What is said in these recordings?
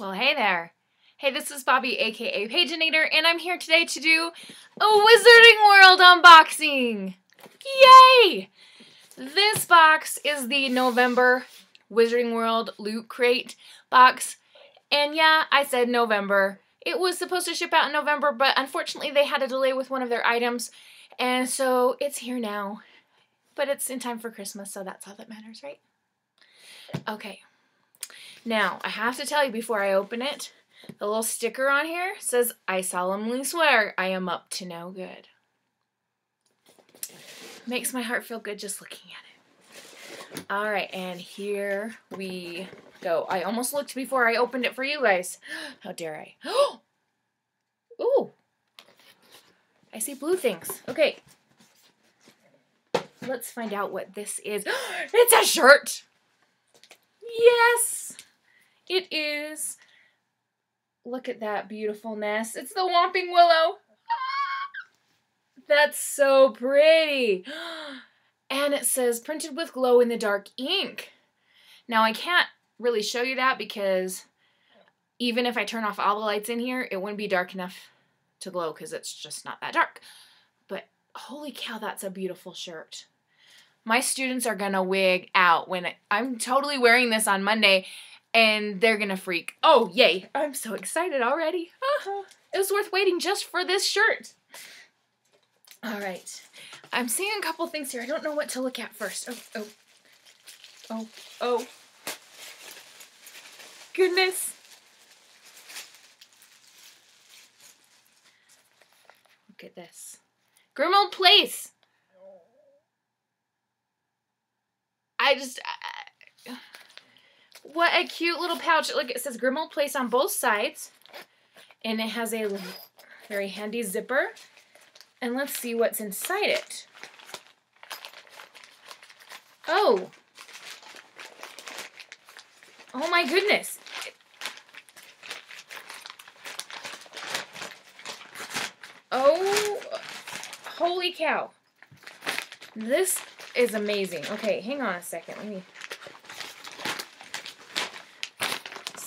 Well, hey there. Hey, this is Bobby, aka Paginator, and I'm here today to do a Wizarding World unboxing! Yay! This box is the November Wizarding World Loot Crate box. And yeah, I said November. It was supposed to ship out in November, but unfortunately they had a delay with one of their items, and so it's here now. But it's in time for Christmas, so that's all that matters, right? Okay. Now, I have to tell you before I open it, the little sticker on here says, I solemnly swear I am up to no good. Makes my heart feel good just looking at it. All right, and here we go. I almost looked before I opened it for you guys. How dare I? Oh! Ooh. I see blue things. Okay. Let's find out what this is. it's a shirt! Yes! It is. Look at that beautifulness. It's the Whomping Willow. That's so pretty. And it says printed with glow in the dark ink. Now I can't really show you that because even if I turn off all the lights in here, it wouldn't be dark enough to glow because it's just not that dark. But holy cow, that's a beautiful shirt. My students are gonna wig out when I, I'm totally wearing this on Monday and they're gonna freak. Oh, yay. I'm so excited already. It was worth waiting just for this shirt. All right. I'm seeing a couple things here. I don't know what to look at first. Oh, oh, oh, oh. Goodness. Look at this. Grimmauld Place. I just... Uh, what a cute little pouch. Look, it says Grimmauld Place on both sides. And it has a very handy zipper. And let's see what's inside it. Oh. Oh my goodness. Oh, holy cow. This is amazing. Okay, hang on a second. Let me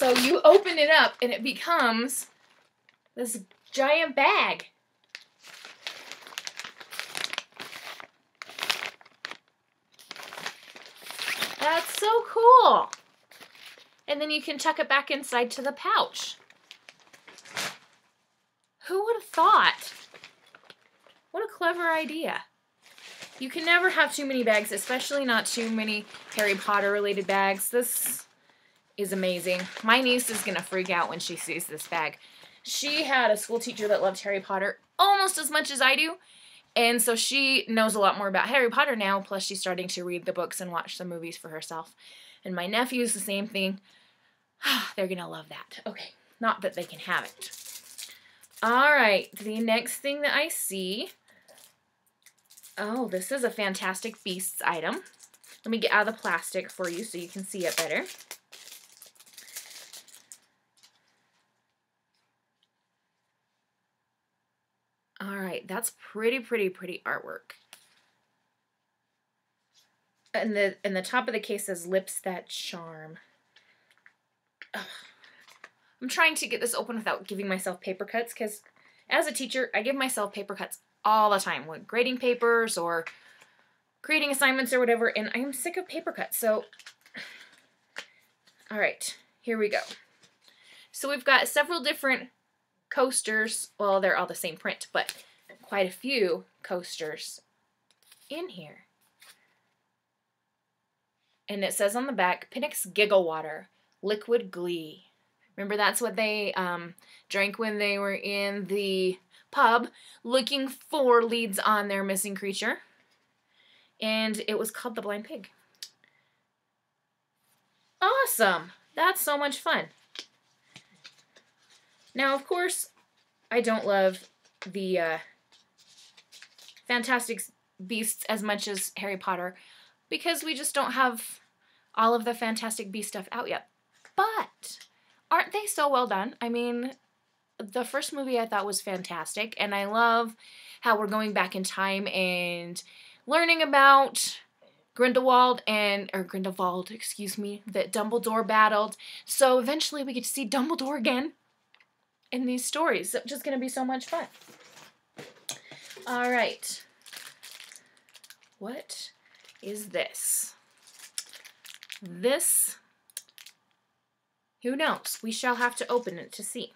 So you open it up and it becomes this giant bag. That's so cool. And then you can tuck it back inside to the pouch. Who would have thought? What a clever idea. You can never have too many bags, especially not too many Harry Potter related bags. This is amazing. My niece is going to freak out when she sees this bag. She had a school teacher that loved Harry Potter almost as much as I do. And so she knows a lot more about Harry Potter now, plus she's starting to read the books and watch the movies for herself. And my nephew's the same thing. They're going to love that. Okay, not that they can have it. All right, the next thing that I see. Oh, this is a Fantastic Beasts item. Let me get out of the plastic for you so you can see it better. All right, that's pretty, pretty, pretty artwork. And the and the top of the case says lips that charm. Ugh. I'm trying to get this open without giving myself paper cuts because as a teacher, I give myself paper cuts all the time when grading papers or creating assignments or whatever, and I'm sick of paper cuts. So, all right, here we go. So we've got several different coasters. Well, they're all the same print, but quite a few coasters in here. And it says on the back, Penix Giggle Water, Liquid Glee. Remember, that's what they um, drank when they were in the pub looking for leads on their missing creature. And it was called The Blind Pig. Awesome! That's so much fun. Now, of course, I don't love the uh, Fantastic Beasts as much as Harry Potter because we just don't have all of the Fantastic Beast stuff out yet. But aren't they so well done? I mean, the first movie I thought was fantastic, and I love how we're going back in time and learning about Grindelwald and or Grindelwald, excuse me, that Dumbledore battled. So eventually we get to see Dumbledore again in these stories. It's just going to be so much fun. All right. What is this? This who knows? We shall have to open it to see.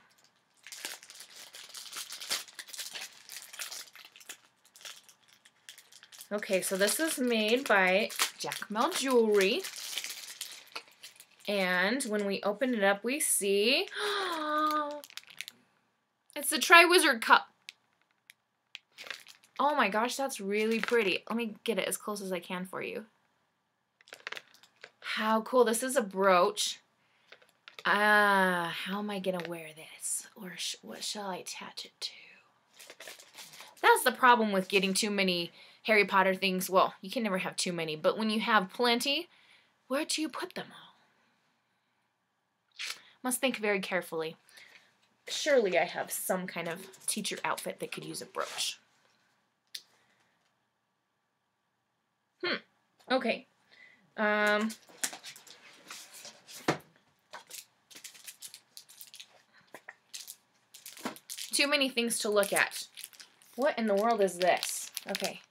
Okay, so this is made by Jacmel Jewelry. And when we open it up, we see... it's the Triwizard Cup. Oh my gosh, that's really pretty. Let me get it as close as I can for you. How cool. This is a brooch. Ah, uh, how am I going to wear this? Or sh what shall I attach it to? That's the problem with getting too many Harry Potter things. Well, you can never have too many, but when you have plenty, where do you put them all? Must think very carefully. Surely I have some kind of teacher outfit that could use a brooch. Hmm. Okay. Um, too many things to look at. What in the world is this? Okay.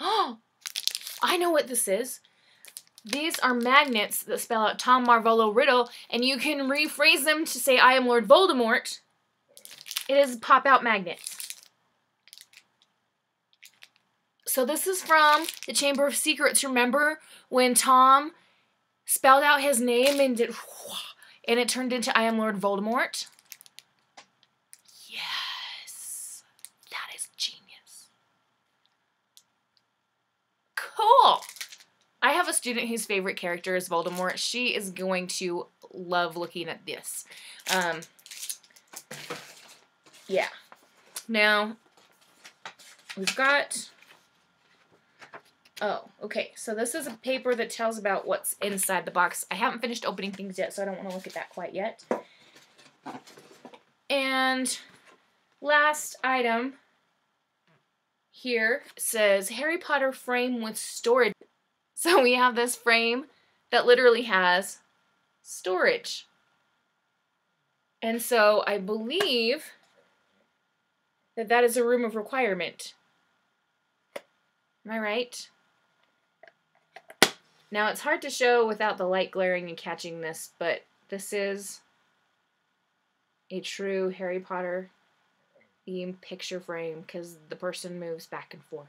Oh, I know what this is. These are magnets that spell out Tom Marvolo Riddle, and you can rephrase them to say, I am Lord Voldemort. It is pop-out magnets. So this is from the Chamber of Secrets. Remember when Tom spelled out his name and did, and it turned into I am Lord Voldemort? Yes. That is genius. Cool. I have a student whose favorite character is Voldemort. She is going to love looking at this. Um, yeah. Now, we've got Oh, okay. So this is a paper that tells about what's inside the box. I haven't finished opening things yet, so I don't want to look at that quite yet. And last item here says Harry Potter frame with storage. So we have this frame that literally has storage. And so I believe that that is a room of requirement. Am I right? Now it's hard to show without the light glaring and catching this, but this is a true Harry Potter theme picture frame because the person moves back and forth.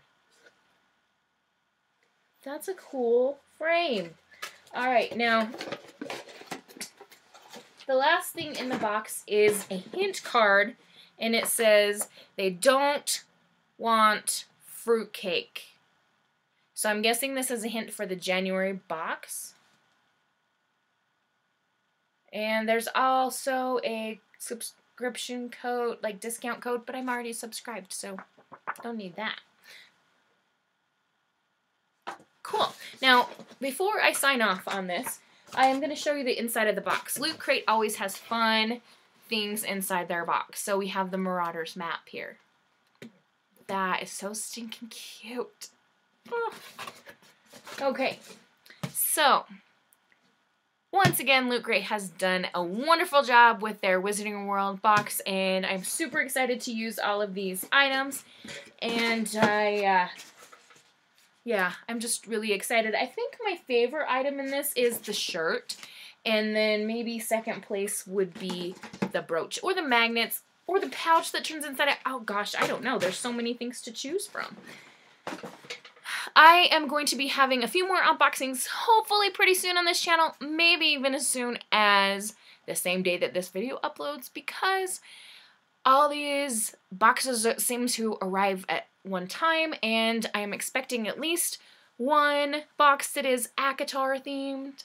That's a cool frame. All right, now the last thing in the box is a hint card, and it says they don't want fruitcake. So I'm guessing this is a hint for the January box. And there's also a subscription code, like discount code, but I'm already subscribed, so don't need that. Cool. Now, before I sign off on this, I am going to show you the inside of the box. Loot Crate always has fun things inside their box. So we have the Marauders map here. That is so stinking cute. Okay, so once again, Loot Crate has done a wonderful job with their Wizarding World box, and I'm super excited to use all of these items. And I, uh, yeah, I'm just really excited. I think my favorite item in this is the shirt, and then maybe second place would be the brooch, or the magnets, or the pouch that turns inside out. Oh gosh, I don't know. There's so many things to choose from. I am going to be having a few more unboxings hopefully pretty soon on this channel, maybe even as soon as the same day that this video uploads because all these boxes seem to arrive at one time and I am expecting at least one box that is ACOTAR themed.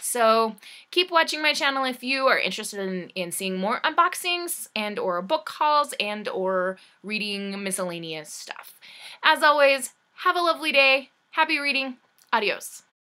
So keep watching my channel if you are interested in, in seeing more unboxings and or book hauls and or reading miscellaneous stuff. As always, have a lovely day. Happy reading. Adios.